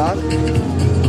mark